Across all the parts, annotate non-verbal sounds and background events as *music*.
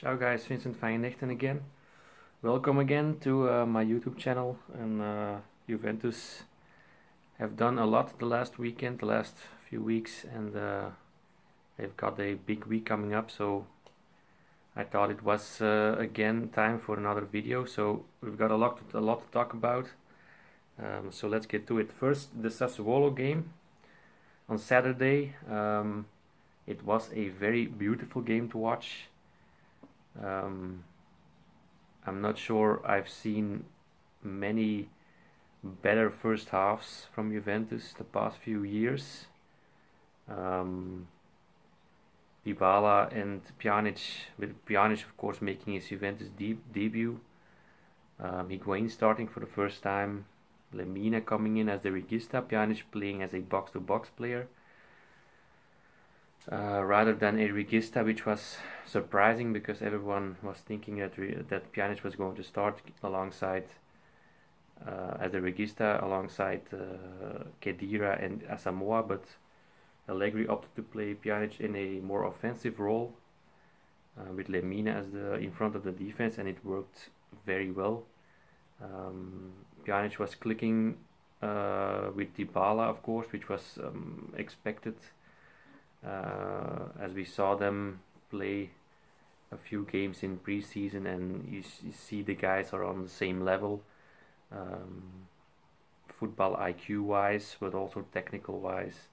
Ciao guys, Vincent van again. Welcome again to uh, my YouTube channel and uh, Juventus have done a lot the last weekend, the last few weeks and uh, they've got a big week coming up so I thought it was uh, again time for another video. So we've got a lot, a lot to talk about. Um, so let's get to it. First the Sassuolo game on Saturday. Um, it was a very beautiful game to watch um, I'm not sure I've seen many better first halves from Juventus the past few years. Um, and Pjanic, with Pjanic of course making his Juventus de debut. Um, Higuain starting for the first time. Lemina coming in as the regista, Pjanic playing as a box-to-box -box player uh, rather than a regista, which was surprising because everyone was thinking that that Pjanic was going to start alongside uh, as a regista alongside uh, Khedira and Asamoah, but Allegri opted to play Pjanic in a more offensive role uh, with Lemina as the in front of the defense, and it worked very well. Um, Pjanic was clicking uh, with Dybala, of course, which was um, expected as we saw them play a few games in preseason and you, you see the guys are on the same level um, football IQ wise but also technical wise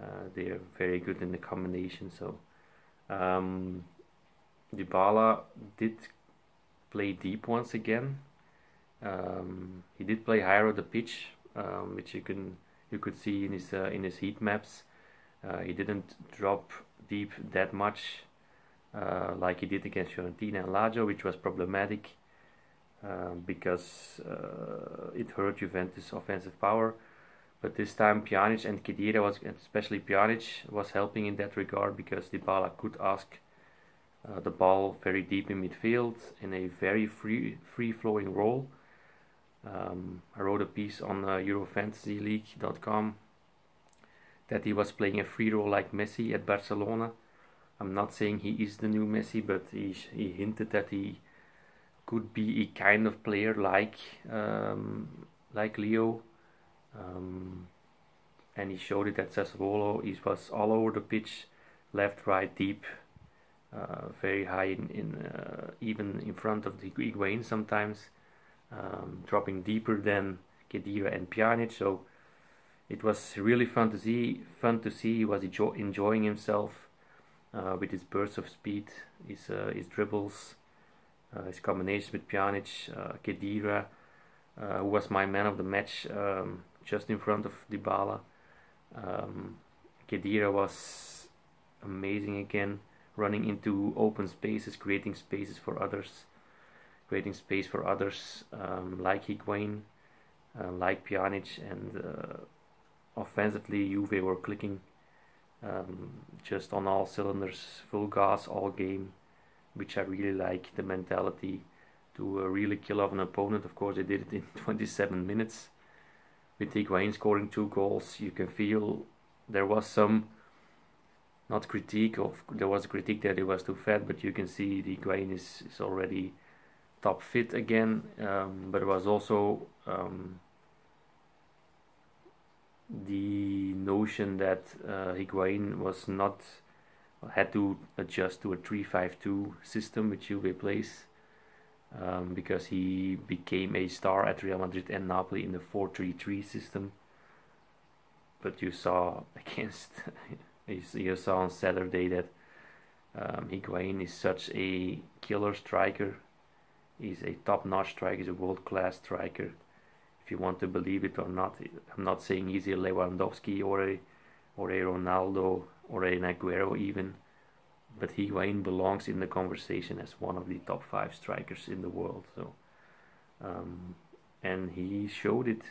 uh, they're very good in the combination so um, Dybala did play deep once again. Um, he did play higher on the pitch um, which you can you could see in his uh, in his heat maps uh, he didn't drop deep that much uh, like he did against Fiorentina and Lazio, which was problematic uh, because uh, it hurt Juventus' offensive power. But this time Pjanic and Khedira was, especially Pjanic, was helping in that regard because Dybala could ask uh, the ball very deep in midfield in a very free free flowing role. Um, I wrote a piece on uh, EuroFantasyLeague.com that he was playing a free role like Messi at Barcelona. I'm not saying he is the new Messi, but he, he hinted that he could be a kind of player like um, like Leo. Um, and he showed it at Sassuolo. He was all over the pitch, left, right, deep, uh, very high in, in uh, even in front of the Higuain sometimes, um, dropping deeper than Khedira and Pjanic. So it was really fun to see. Fun to see. He was enjoy enjoying himself uh, with his bursts of speed, his uh, his dribbles, uh, his combinations with Pjanic, uh, Khedira, uh, who was my man of the match, um, just in front of Dybala. Um, Khedira was amazing again, running into open spaces, creating spaces for others, creating space for others um, like Higuain, uh, like Pjanic, and offensively Juve were clicking um, just on all cylinders, full gas all game, which I really like the mentality to uh, really kill off an opponent. Of course, they did it in *laughs* 27 minutes. With Higuain scoring two goals, you can feel there was some not critique of there was a critique that he was too fat, but you can see the Higuain is, is already top fit again. Um, but it was also um, the notion that uh, Higuain was not had to adjust to a 3-5-2 system which Juve plays um, because he became a star at Real Madrid and Napoli in the 4-3-3 system. But you saw *laughs* against *laughs* you saw on Saturday that um, Higuain is such a killer striker. He's a top-notch striker. He's a world-class striker if you want to believe it or not. I'm not saying he's a Lewandowski or a or a Ronaldo or a Aguero even, but Higuain belongs in the conversation as one of the top five strikers in the world. So, um, and he showed it.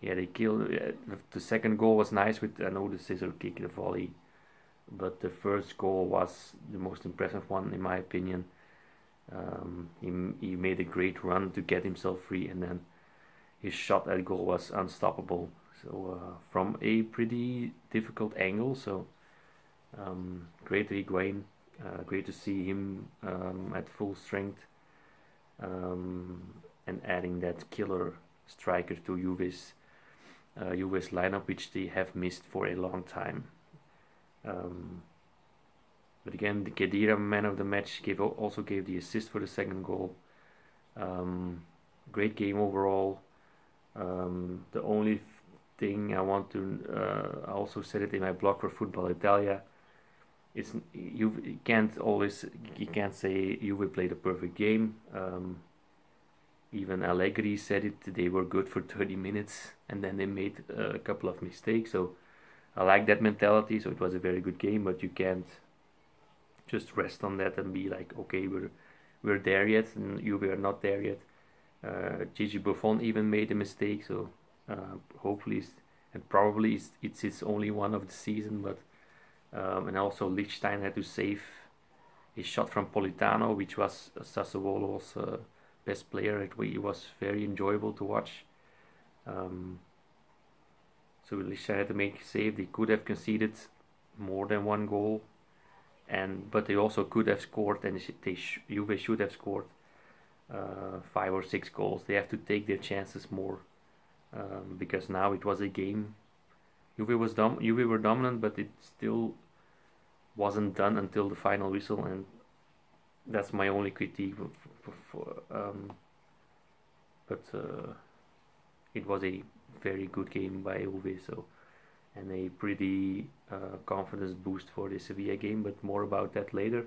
Yeah, they killed. Uh, the second goal was nice with I know the scissor kick, the volley, but the first goal was the most impressive one in my opinion. Um, he he made a great run to get himself free and then his shot at goal was unstoppable. So uh, from a pretty difficult angle, so um, great Higuain Uh, great to see him um, at full strength um, and adding that killer striker to Juve's uh, Juve's lineup, which they have missed for a long time. Um, but again, the Khedira man of the match gave also gave the assist for the second goal. Um, great game overall. Um, the only thing I want to, uh, I also said it in my blog for Football Italia. It's you can't always you can't say you will play the perfect game. Um, even Allegri said it. They were good for 30 minutes and then they made a couple of mistakes. So I like that mentality. So it was a very good game, but you can't just rest on that and be like, okay, we're we're there yet, and you were not there yet. Uh, Gigi Buffon even made a mistake, so uh, hopefully and probably it's, it's his only one of the season. But um, and also Lichtsteiner had to save a shot from Politano, which was Sassuolo's uh, best player. It, was very enjoyable to watch. Um, so Lichtsteiner had to make a save. They could have conceded more than one goal and but they also could have scored and they sh- Juve should have scored uh, five or six goals. They have to take their chances more um, because now it was a game. Juve was dom- Juve were dominant, but it still wasn't done until the final whistle, and that's my only critique. For, for, um, but uh, it was a very good game by Juve, so and a pretty uh, confidence boost for the Sevilla game, but more about that later.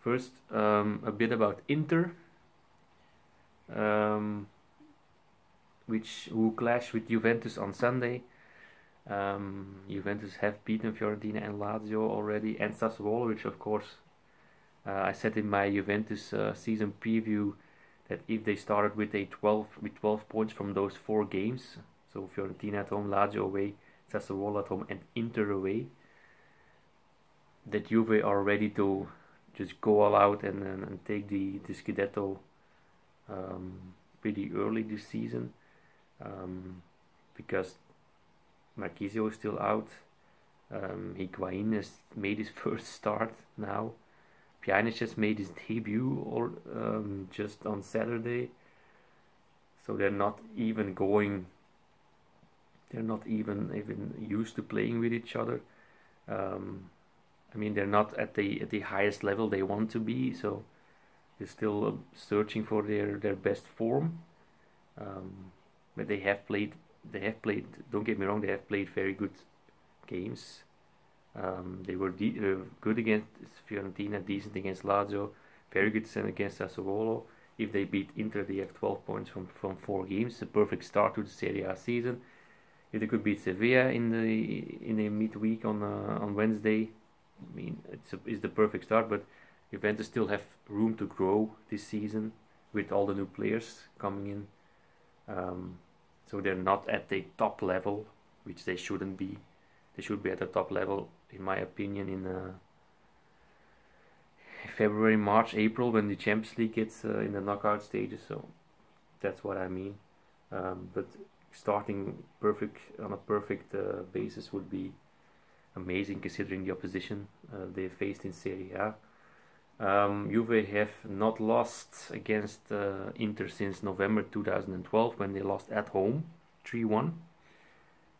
First, um, a bit about Inter, um, which who clash with Juventus on Sunday. Um, Juventus have beaten Fiorentina and Lazio already, and Sassuolo, which of course uh, I said in my Juventus uh, season preview that if they started with a 12 with 12 points from those four games, so Fiorentina at home, Lazio away, Sassuolo at home and Inter away that Juve are ready to just go all out and, and, and take the, the Scudetto um, pretty early this season um, because Marchisio is still out. Um, Higuain has made his *laughs* first start now. Pjanic has made his debut or um, just on Saturday. So they're not even going they're not even even used to playing with each other. Um, I mean, they're not at the at the highest level they want to be, so they're still uh, searching for their their best form. Um, but they have played. They have played. Don't get me wrong. They have played very good games. Um, they were uh, good against Fiorentina, decent against Lazio, very good against Sassuolo. If they beat Inter, they have 12 points from, from four games. A perfect start to the Serie A season if they could beat Sevilla in the in a midweek on uh, on Wednesday, I mean it's a, it's the perfect start. But Juventus still have room to grow this season with all the new players coming in. Um, so they're not at the top level, which they shouldn't be. They should be at the top level, in my opinion, in uh, February, March, April when the Champions League gets uh, in the knockout stages. So that's what I mean. Um, but starting perfect on a perfect uh, basis would be amazing considering the opposition uh, they faced in Serie A. Um, Juve have not lost against uh, Inter since November 2012 when they lost at home 3-1.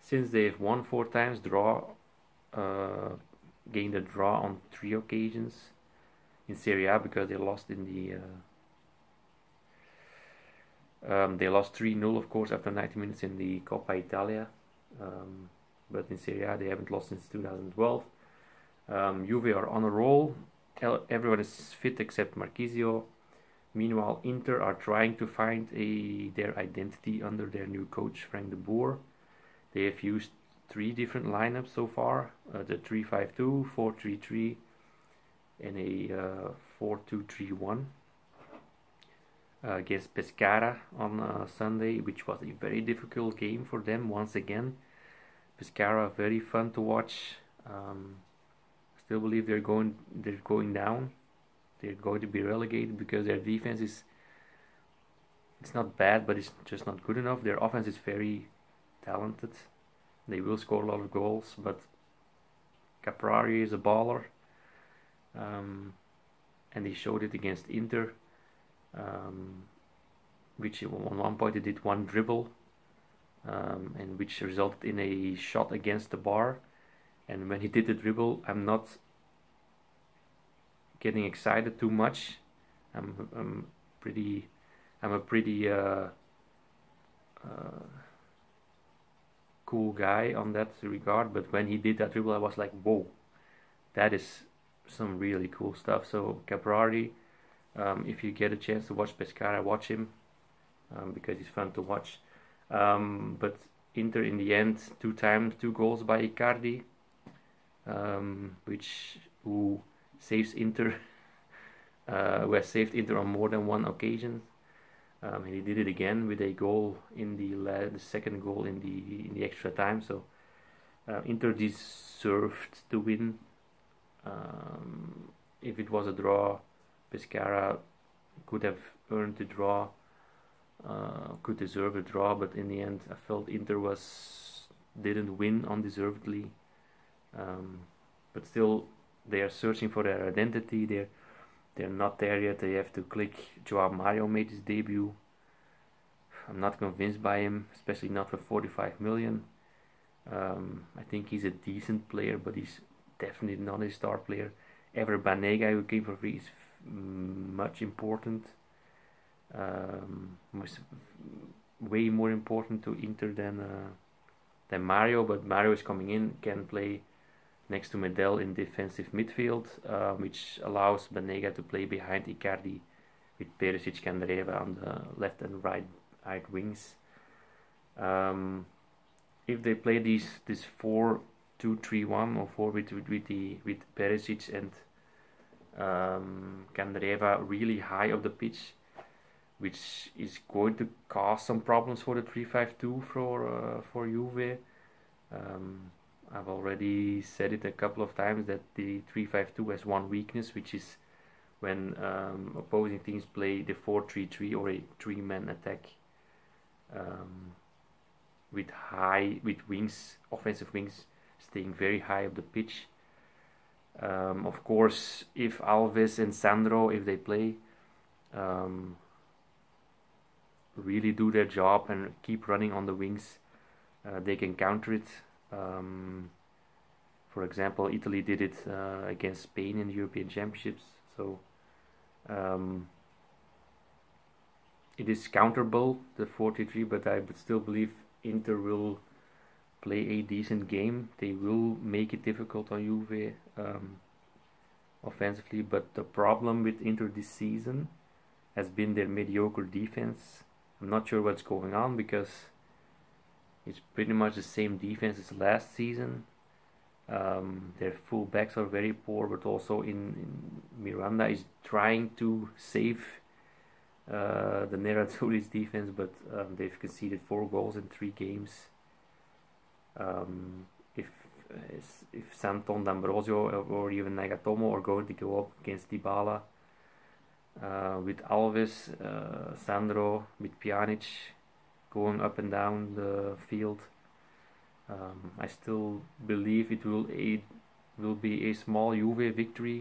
Since they've won four times, draw uh, gained a draw on three occasions in Serie A because they lost in the uh, um, they lost 3 0, of course, after 90 minutes in the Coppa Italia. Um, but in Serie A, they haven't lost since 2012. Um, Juve are on a roll. Everyone is fit except Marchisio. Meanwhile, Inter are trying to find a their identity under their new coach, Frank de Boer. They have used three different lineups so far uh, the 3 5 2, 4 3 3, and a uh, 4 2 3 1 uh, against Pescara on uh, Sunday, which was a very difficult game for them once again. Pescara very fun to watch. Um, still believe they're going they're going down. They're going to be relegated because their defense is it's not bad, but it's just not good enough. Their offense is very talented. They will score a lot of goals, but Caprari is a baller. Um, and he showed it against Inter, um, which on one point he did one dribble, um, and which resulted in a shot against the bar. And when he did the dribble, I'm not getting excited too much. I'm, I'm pretty, I'm a pretty uh, uh, cool guy on that regard. But when he did that dribble, I was like, whoa, that is some really cool stuff. So Caprari, um, if you get a chance to watch Pescara, watch him um, because he's fun to watch. Um, but Inter in the end, two times, two goals by Icardi, um, which who saves Inter, *laughs* uh, who has saved Inter on more than one occasion. Um, and he did it again with a goal in the the second goal in the in the extra time. So uh, Inter deserved to win. Um, if it was a draw, Pescara could have earned the draw, uh, could deserve a draw, but in the end, I felt Inter was didn't win undeservedly. Um, but still, they are searching for their identity. They're they're not there yet. They have to click. Joao Mario made his debut. I'm not convinced by him, especially not for 45 million. Um, I think he's a decent player, but he's definitely not a star player. Ever Banega, who came for free, is much important. Um, way more important to Inter than uh, than Mario, but Mario is coming in, can play next to Medel in defensive midfield, uh, which allows Banega to play behind Icardi with Perisic Candreva on the left and right, right wings. Um, if they play these this four two three one or four with with, with the with Perisic and um, Candreva really high up the pitch, which is going to cause some problems for the three five two for uh, for Juve. Um, I've already said it a couple of times that the 352 has one weakness, which is when um, opposing teams play the 4-3-3 or a three-man attack um, with high with wings, offensive wings staying very high up the pitch. Um, of course, if Alves and Sandro, if they play, um, really do their job and keep running on the wings, uh, they can counter it. Um, for example, Italy did it uh, against Spain in the European Championships. So um, it is counterable, the 43, but I would still believe Inter will play a decent game. They will make it difficult on Juve um, offensively, but the problem with Inter this season has been their mediocre defense. I'm not sure what's going on because it's pretty much the same defense as last season. Um, their full backs are very poor, but also in, in Miranda is trying to save uh, the Nerazzurri's *laughs* defense, but um, they've conceded four goals in three games. Um, if if Santon, D'Ambrosio, or even Nagatomo are going to go up against Dybala, uh, with Alves, uh, Sandro, with Pjanic, going up and down the field. Um, I still believe it will a will be a small Juve victory.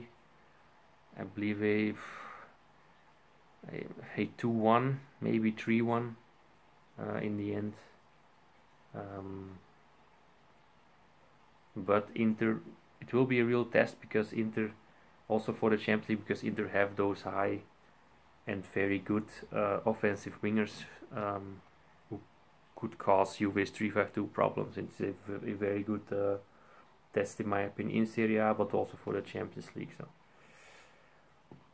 I believe a a, two one, maybe three one, uh, in the end. Um, but Inter, it will be a real test because Inter, also for the Champions League, because Inter have those high and very good uh, offensive wingers. Um, could cause Juve's 3-5-2 problems. It's a, a very good uh, test in my opinion in Serie A, but also for the Champions League. So,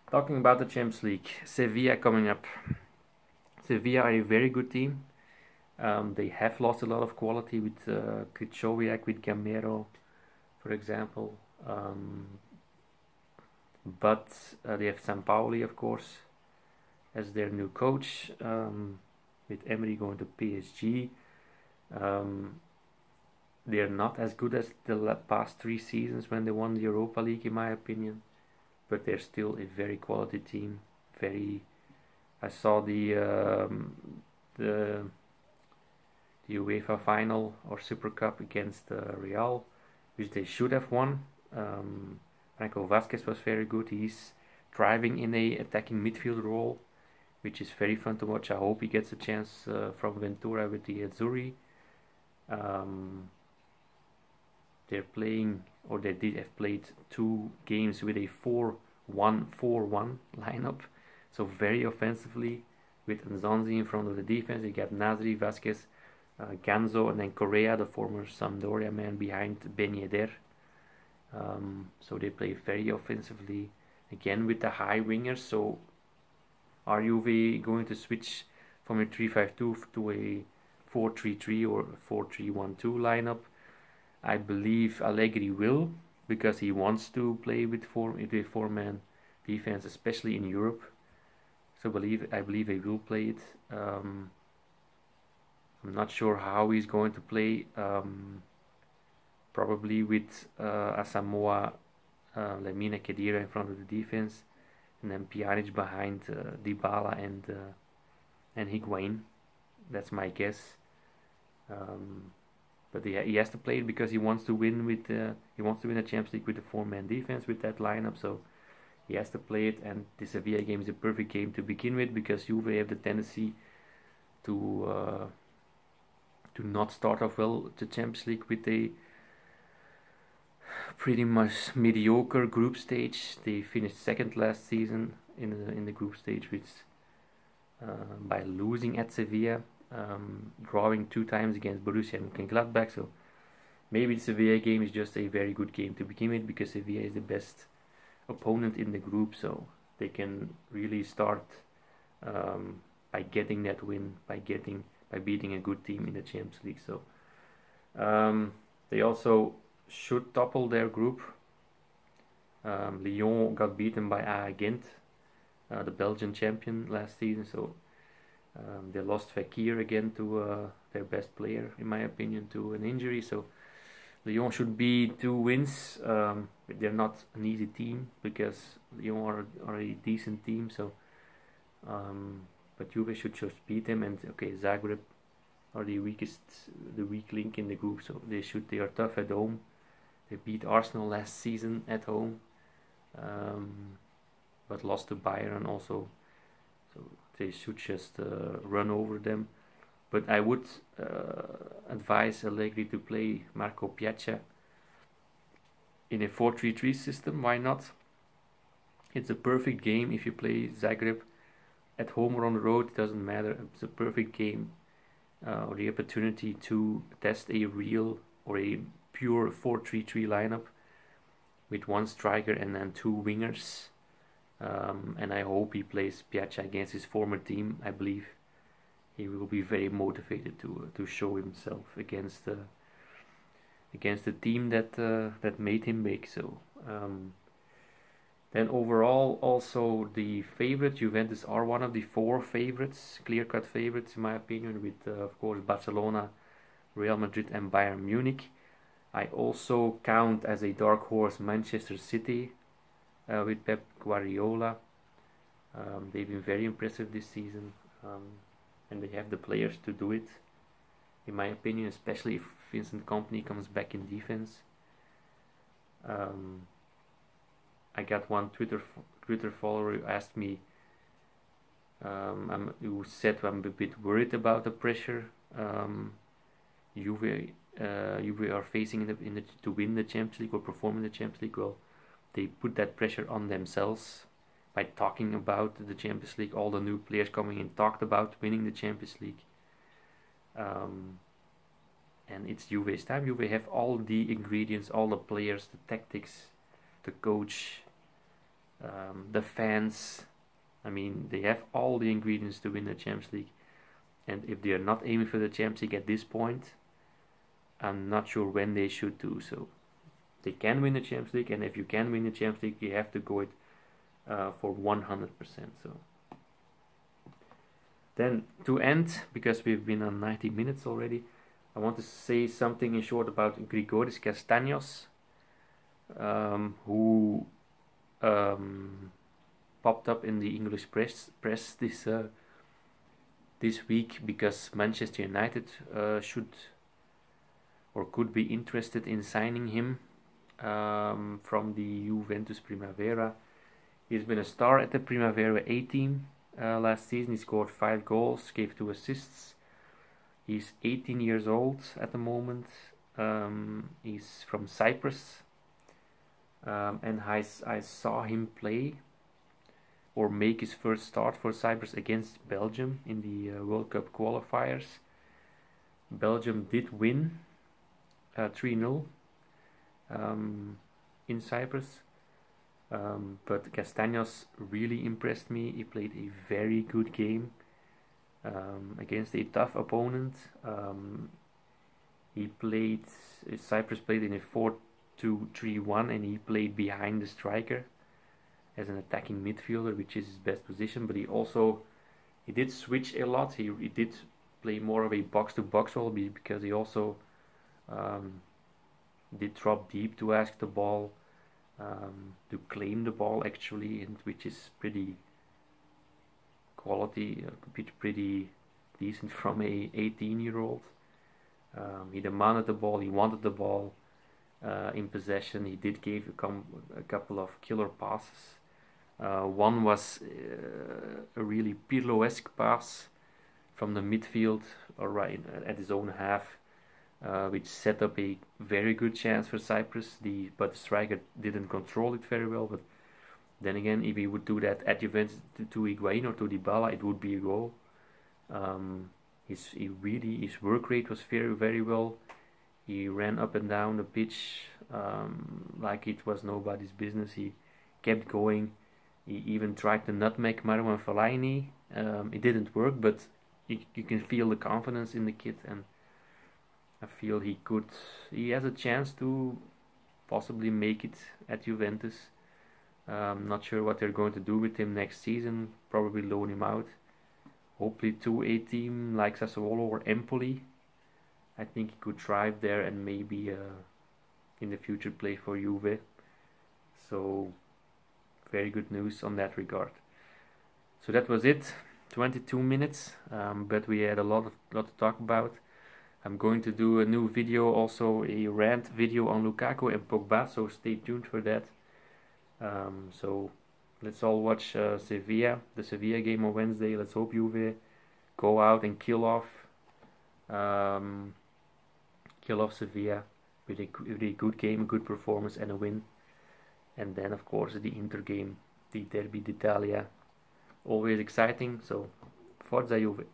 talking about the Champions League, Sevilla coming up. Sevilla are a very good team. Um, they have lost a lot of quality with uh, with Gameiro, for example. Um, but uh, they have Sampaoli, of course, as their new coach. Um, with Emery going to PSG. Um, they're not as good as the past three seasons when they won the Europa League, in my opinion, but they're still a very quality team. Very, I saw the um, the the UEFA final or Super Cup against uh, Real, which they should have won. Um, Franco Vasquez was very good. He's driving in a attacking midfield role, which is very fun to watch. I hope he gets a chance uh, from Ventura with the Azzurri. Um, they're playing, or they did have played two games with a 4-1-4-1 *laughs* lineup, so very offensively with Nzonzi in front of the defense. You got Nasri, Vasquez, uh, Ganso, and then Correa, the former Sampdoria man, behind Ben Yedder. Um, so they play very offensively, again with the high wingers. So are Juve going to switch from a 3-5-2 to a 4-3-3 or 4-3-1-2 lineup? I believe Allegri will because he wants to play with four with a four-man defense, especially in Europe. So believe I believe he will play it. Um, I'm not sure how he's going to play. Um, probably with uh, Asamoah, uh, Lemina Khedira in front of the defense, and then Pjanic behind uh, Dybala and uh, and Higuain. That's my guess. Um, but he, he has to play it because he wants to win with uh, he wants to win the Champions League with the four-man defense with that lineup. So he has to play it, and the Sevilla game is a perfect game to begin with because Juve have the tendency to uh, to not start off well the Champions League with a pretty much mediocre group stage. They finished second last season in the in the group stage, which uh, by losing at Sevilla, um, drawing two times against Borussia and Gladbach. So maybe the Sevilla game is just a very good game to begin with because Sevilla is the best opponent in the group, so they can really start um, by getting that win, by getting by beating a good team in the Champions League. So um, they also should topple their group. Um, Lyon got beaten by A Ghent, uh, the Belgian champion last season, so um, they lost Fekir again to uh, their best player, in my opinion, to an injury. So Lyon should be two wins. Um, they're not an easy team because Lyon are, are a decent team. So, um, but Juve should just beat them. And okay, Zagreb are the weakest, the weak link in the group. So they should. They are tough at home. They beat Arsenal last season at home, um, but lost to Bayern also. So they should just uh, run over them. But I would uh, advise Allegri to play Marko Pjaca in a 4-3-3 system. Why not? It's a perfect game if you play Zagreb at home or on the road. It doesn't matter. It's a perfect game uh, or the opportunity to test a real or a pure 4-3-3 lineup with one striker and then two wingers. Um, and I hope he plays Pjaca against his former team. I believe he will be very motivated to uh, to show himself against the against the team that uh, that made him big. So um, then overall, also the favorite Juventus are one of the four favorites, clear-cut favorites in my opinion, with uh, of course Barcelona, Real Madrid, and Bayern Munich. I also count as a dark horse Manchester City uh, with Pep Guardiola. Um, they've been very impressive this season. Um, and they have the players to do it. In my opinion, especially if Vincent Kompany comes back in defense. Um, I got one Twitter Twitter follower who asked me, um, who said I'm a bit worried about the pressure um, Juve, uh, Juve are facing in the, in the, to win the Champions League or perform in the Champions League. Well, they put that pressure on themselves by talking about the Champions League. All the new players coming in talked about winning the Champions League. Um, and it's Juve's time. Juve have all the ingredients, all the players, the tactics, the coach, um, the fans. I mean, they have all the ingredients to win the Champions League. And if they are not aiming for the Champions League at this point, I'm not sure when they should do so. They can win the Champions League, and if you can win the Champions League, you have to go it uh, for 100%. So then to end, because we've been on 90 minutes already, I want to say something in short about Grigoris Kastanos, um, who um, popped up in the English press press this uh, this week because Manchester United uh, should or could be interested in signing him um, from the Juventus Primavera He's been a star at the Primavera A team uh, last season. He scored five goals, gave two assists. He's 18 years old at the moment. Um, he's from Cyprus. Um, and I, I saw him play or make his first start for Cyprus against Belgium in the uh, World Cup qualifiers. Belgium did win uh, 3 0 um, in Cyprus. Um, but Kastanos really impressed me. He played a very good game um, against a tough opponent. Um, he played, Cyprus played in a 4 2 3 1 and he played behind the striker as an attacking midfielder, which is his best position. But he also he did switch a lot. He, he did play more of a box to box role because he also um, did drop deep to ask the ball, um, to claim the ball actually, and which is pretty quality, uh, pretty decent *laughs* from a 18 year old. Um, he demanded the ball, he wanted the ball uh, in possession. He did give a, a couple of killer passes. Uh, one was uh, a really Pirlo-esque pass from the midfield or right at his own half uh, which set up a very good chance for Cyprus. The but the striker didn't control it very well. But then again, if he would do that at Juventus to, to or to Dybala, it would be a goal. Um, his he really his work rate was very very well. He ran up and down the pitch um, like it was nobody's business. He kept going. He even tried to nutmeg Marouane Fellaini. Um, it didn't work, but you, you can feel the confidence in the kid and I feel he could he has a chance to possibly make it at Juventus. I'm not sure what they're going to do with him next season. Probably loan him out. Hopefully to a team like Sassuolo or Empoli. I think he could thrive there and maybe uh, in the future play for Juve. So very good news on that regard. So that was it. 22 minutes, um, but we had a lot of lot to talk about. I'm going to do a new video, also a rant video on Lukaku and Pogba, so stay tuned for that. Um, so let's all watch uh, Sevilla, the Sevilla game on Wednesday. Let's hope Juve go out and kill off, um, kill off Sevilla with a, with a good game, a good performance, and a win. And then, of course, the Inter game, the Derby d'Italia, always exciting. So, Forza Juve.